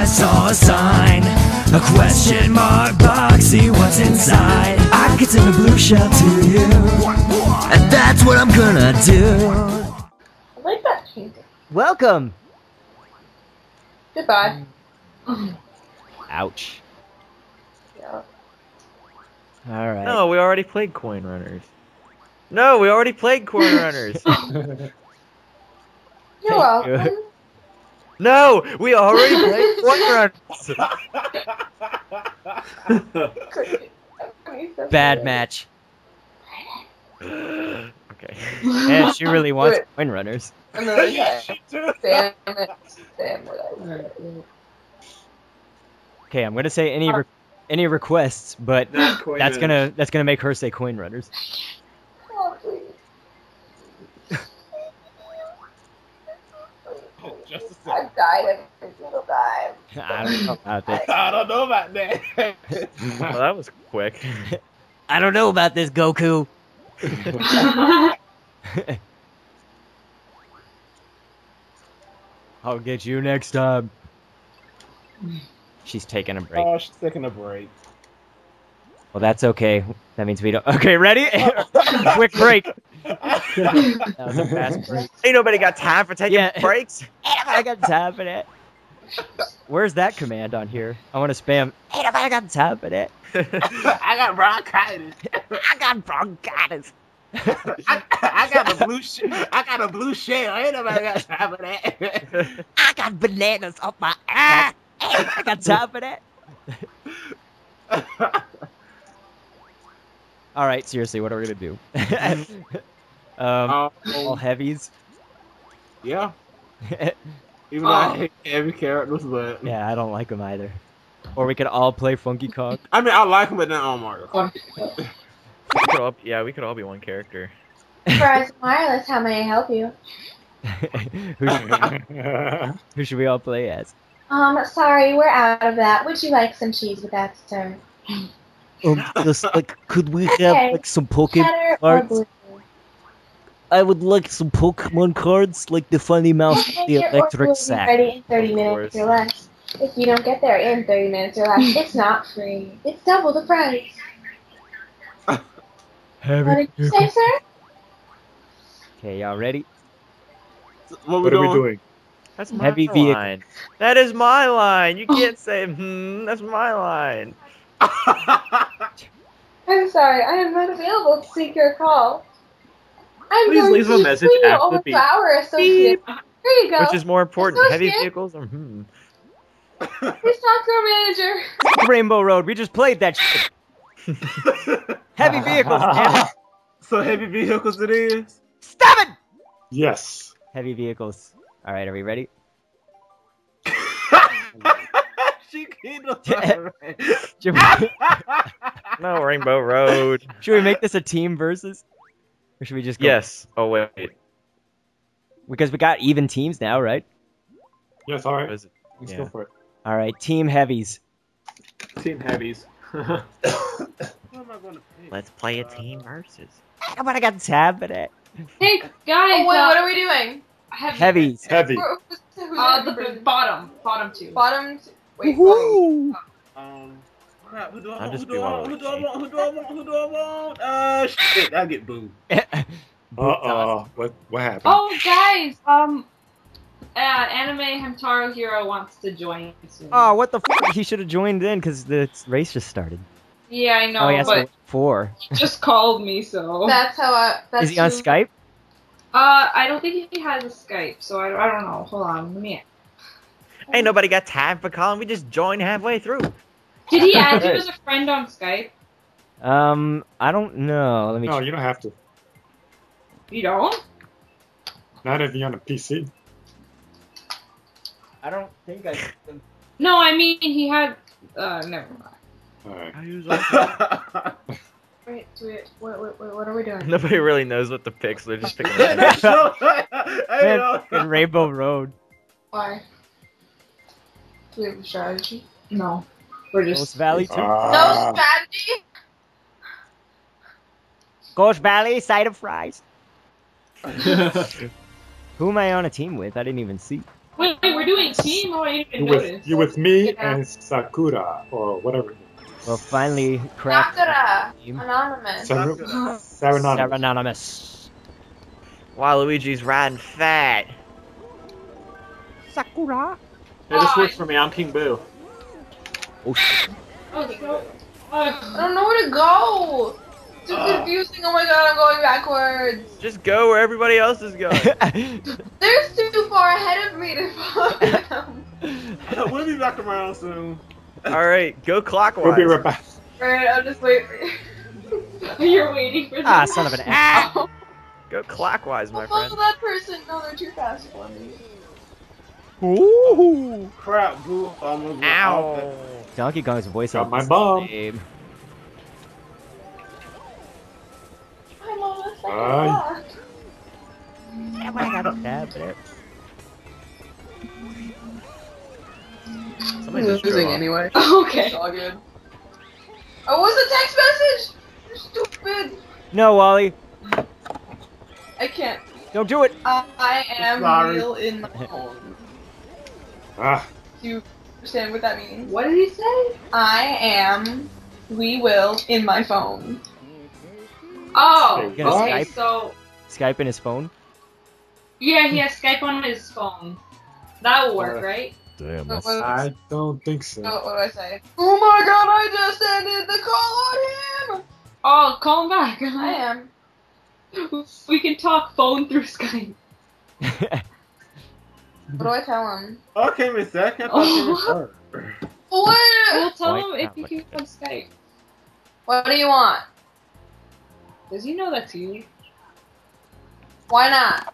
I saw a sign, a question mark box. See what's inside. I could send a blue shell to you, and that's what I'm gonna do. I like that painting. Welcome. Goodbye. Ouch. Yeah. All right. No, we already played Coin Runners. No, we already played Coin Runners. You're welcome. No, we already played Coin Runners. Bad match. okay. Man, she really wants coin runners. Another time. Damn it. Damn it. Okay, I'm gonna say any re- any requests, but that's gonna that's gonna make her say coin runners. Oh, please. Oh, just a second. I've died every single time. I don't know about that. I don't know about that. Well, that was quick. I don't know about this, Goku. I'll get you next time. She's taking a break. oh, she's taking a break. Well, that's okay. That means we don't. Okay, ready? Quick break. That was a fast break. Ain't nobody got time for taking Yeah. breaks. I got time for that. Where's that command on here? I want to spam. Ain't nobody got time for that. I got bronchitis. I got bronchitis. I, I got a blue sh- I got a blue shell. Ain't nobody got time for that. I got bananas up my ass. Ain't nobody got time for that. All right, seriously, what are we gonna do? Um, all um, heavies. yeah. Even though I hate heavy characters, but Yeah, I don't like them either. Or we could all play Funky Kong. I mean I like them, but not on Mario. Kart. We could all, yeah, we could all be one character. Verizon Wireless, how may I help you? who, should, who should we all play as? Um, sorry, we're out of that. Would you like some cheese with that, sir? Um, just like, could we have Okay. like some Pokemon Cheddar or cards? Blue? I would like some Pokemon cards, like the funny mouse with the Cheddar or blue electric will be sack. ready in 30 Of minutes course. or less. If you don't get there in 30 minutes or less, it's not free. It's double the price. What did you say, sir? Okay, y'all ready? What, What are we doing? That's my Heavy vehicle. line. That is my line. You can't say, hmm, that's my line. I'm sorry, I am not available to take your call. I'm Please going leave to a message after the beep. to our. There you go. Which is more important, heavy vehicles or hmm? Please talk to our manager. Rainbow Road. We just played that shit. Heavy vehicles. damn it. so heavy vehicles it is. Stop it. Yes. Heavy vehicles. All right, are we ready? she killed Should we, No, Rainbow Road. should we make this a team versus? Or should we just go? yes. Oh wait. Because we got even teams now, right? Yes, all What right. is it? Let's Yeah. go for it. All right, team heavies. Team heavies. what am I gonna pick? Let's play a team versus. I Nobody got time for that. Hey guys, Oh, wait, uh, what are we doing? heavy. Heavies. Heavy. Who's- who's Uh, the the bottom, bottom two. bottom? t- Wait, Woohoo! Um, crap. Who do I want? Who do I want? Who do I want? Who do I want? Who do I want? Uh, shit. I get booed. Uh oh. What what happened? Oh guys, um, uh, anime Hamtaro Hero wants to join soon. Oh, what the fuck? He should have joined in because the race just started. yeah, I know, oh, he has but four. he just called me, so. That's how I. That's Is he on who- Skype? Uh, I don't think he has a Skype, so I, I don't know. Hold on, let me. Ain't nobody got time for calling. We just joined halfway through. Did he add you as a friend on Skype? Um, I don't know. Let me. no, check. you don't have to. You don't? Not if you're on a PC. I don't think I. No, I mean he had. Uh, never mind. All right. I use Wait, wait, what, what, what, what are we doing? Nobody really knows what to pick, so they're just picking. Hey, random. no, hey, Man, in Rainbow Road. Why? Do we have a strategy? No, we're Ghost just. Valley too. no Ah. strategy. Ghost Valley, side of fries. Who am I on a team with? I didn't even see. Wait, wait, we're doing team? Oh, I didn't You even with notice. you with me Yeah. and Sakura or whatever. Well, finally, cracked Sakura. team. Anonymous. Sar- Sakura. Saranonymous. Sarah Anonymous. Waluigi's riding fat. Sakura. Hey, this works for me. I'm King Boo. Oh, sh- Oh, I uh, don't know where to go. Too confusing. Oh my god, I'm going backwards. Just go where everybody else is going. They're too far ahead of me to follow them. we'll be back around soon. All right, go clockwise. We'll be right back. Alright, I'll just wait for you. you're waiting for them. ah, son of an ass. Go clockwise, my I'll follow friend. that person. No, they're too fast for me. Ooh. Crap, boo. Almost went off Ow. Donkey Kong's voice Got on my bomb. game. I'm on the second Aye. block. Yeah, but I got a tablet. Somebody just drove off. anyway. Okay. It's all good. Oh, what's the text message? You're stupid. No, Wally, I can't. don't do it. I, I am Sorry. real in my phone. Ah, you understand what that means? What did he say? I am, we will, in my phone. Oh, okay, Skype? so Skype in his phone. yeah, he has Skype on his phone. That will work, Uh, right? Damn, What, what, I don't think so. what, what do I say? Oh my god, I just ended the call on him! Oh, call him back. I am. We can talk phone through Skype. What do I tell him? Okay, Miss Zach. I thought you Oh. were What? We'll tell Quite him if he can complicated. on Skype. What do you want? Does he know that's you? Why not?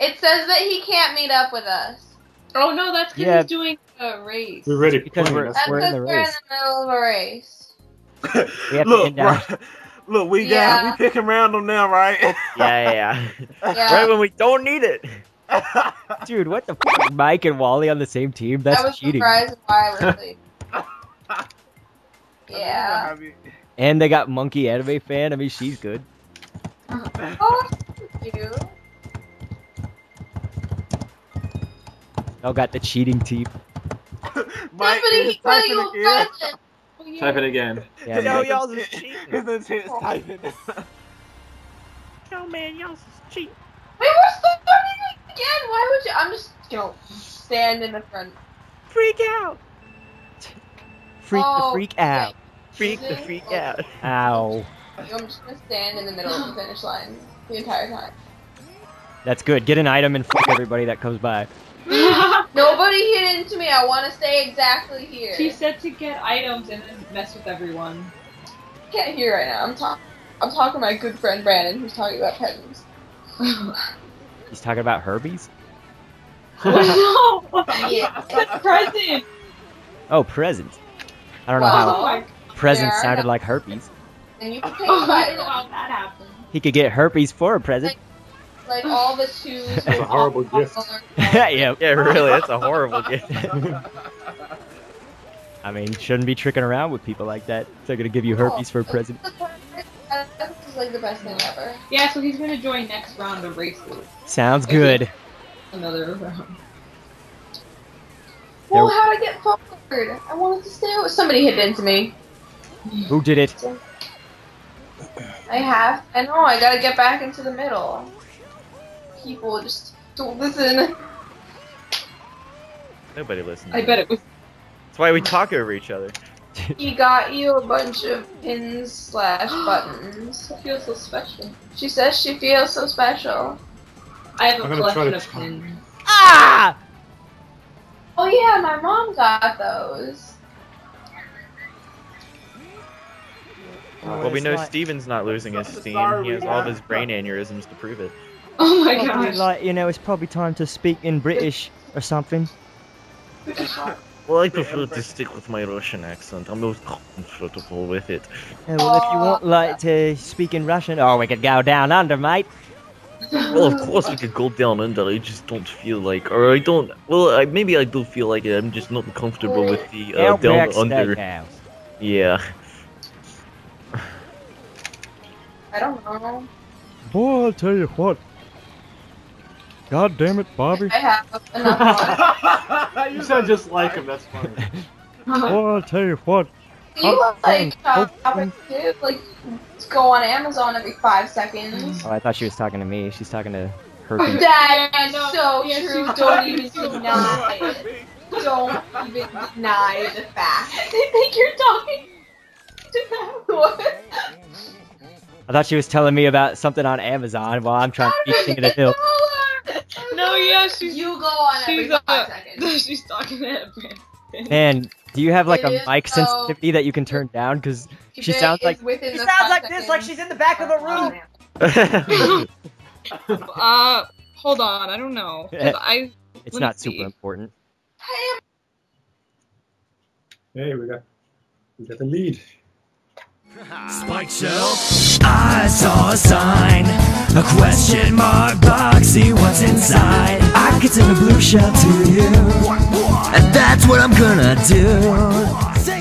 It says that he can't meet up with us. Oh no, that's because Yeah. he's doing a race. We're ready Because we're- That's That's We're in because the we're in the middle of a race. We have to look, end down. Right- look, we got Yeah. we picking random now, right? Oh, yeah, yeah, yeah. Yeah. right when we don't need it. Dude, what the fuck? Mike and Wally on the same team? That's I was cheating. surprised wirelessly. yeah. And they got Monkey Anime Fan. I mean, she's good. Oh, you. Y'all got the cheating team. Mike Somebody is he call typing again. Present. Oh, yeah. Type it again. Yeah, Yo, Mike- y'all's is cheating. His intense typing. Yo, man, y'all's is cheating. Wait, we're starting again. Why would you? I'm just gonna stand in the front. Freak out. freak Oh, the freak out. Freak the freak oh, out. Ow. I'm just gonna stand in the middle of the finish line the entire time. That's good. Get an item and fuck everybody that comes by. Nobody hit into me. I want to stay exactly here. she said to get items and then mess with everyone. can't hear right now. I'm talking. I'm talking to my good friend Brandon, who's talking about presents. He's talking about Herbies? no! Yeah. Present! Oh, presents. I don't know Wow. Oh how my presents sounded no- like herpes. And you can take Oh, I don't know how that happened. He could get herpes for a present. Like all the shoes. That's a horrible gift. yeah. Yeah, really, that's a horrible gift. I mean, shouldn't be tricking around with people like that. They're gonna give you herpes for a present. Uh, this is like the best thing ever. Yeah, so he's gonna join next round of races. Sounds good. Another round. Well, how would I get forward? I wanted to stay with somebody hit into me. Who did it? I have. I know. I gotta get back into the middle. People just don't listen. Nobody listens. I bet it was. That's why we talk over each other. He got you a bunch of pins slash buttons. I feel so special. She says she feels so special. I have a I'm gonna try collection of pins. Ah! Oh yeah, my mom got those. well, we know it's Steven's not losing his steam. He has all of his brain aneurysms to prove it. Oh my Probably gosh. like, you know, it's probably time to speak in British or something. Well, I prefer to stick with my Russian accent. I'm most comfortable with it. Yeah, well, if you want, like, to speak in Russian, oh, we could go down under, mate. Well, of course we could go down under. I just don't feel like, or I don't. Well, I, maybe I do feel like it. I'm just not comfortable with the uh, down Outback under. Steakhouse. Yeah. I don't know. Boy, I'll tell you what. God damn it, Bobby. I have enough. you sound just like him. That's funny. well, I'll tell you what. you I'm like fine. Uh, have too? Like go on Amazon every five seconds. Oh, I thought she was talking to me. She's talking to her. That Yeah, no, so yeah, true. Don't even deny it. Don't even deny the fact. I think you're talking to them. What? I thought she was telling me about something on Amazon while I'm trying to beat King of the Hill. No, yeah, she's You go on every she's five uh, seconds. she's talking to Brandon. And do you have like It a is mic so- sensitivity that you can turn down? Because she sounds like within she the sounds five like this, like she's in the back of the room. Uh, hold on, I don't know. I It's not see. super important. Hey, we got we got the lead. Spike. I saw a sign, a question mark box. See what's inside. I could send a blue shell to you, and that's what I'm gonna do.